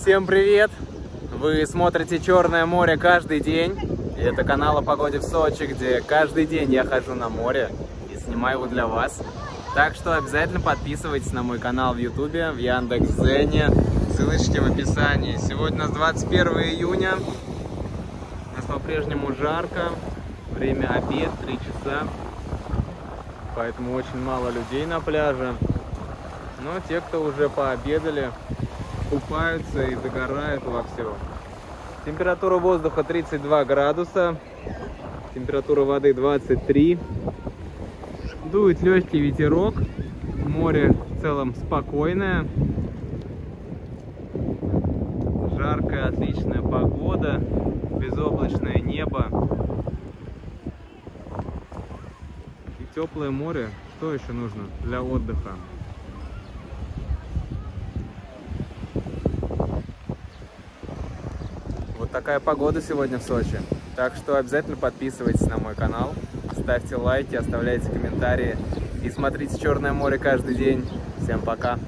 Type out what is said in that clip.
Всем привет! Вы смотрите Черное море каждый день. И это канал о погоде в Сочи, где каждый день я хожу на море и снимаю его для вас. Так что обязательно подписывайтесь на мой канал в Ютубе, в Яндекс.Зене. Ссылочки в описании. Сегодня у нас 21 июня. У нас по-прежнему жарко. Время обед, 3 часа. Поэтому очень мало людей на пляже. Но те, кто уже пообедали, купаются и загорают во все. Температура воздуха 32 градуса, температура воды 23. Дует легкий ветерок, море в целом спокойное. Жаркая, отличная погода, безоблачное небо. И теплое море. Что еще нужно для отдыха? Вот такая погода сегодня в Сочи. Так что обязательно подписывайтесь на мой канал, ставьте лайки, оставляйте комментарии и смотрите Черное море каждый день. Всем пока!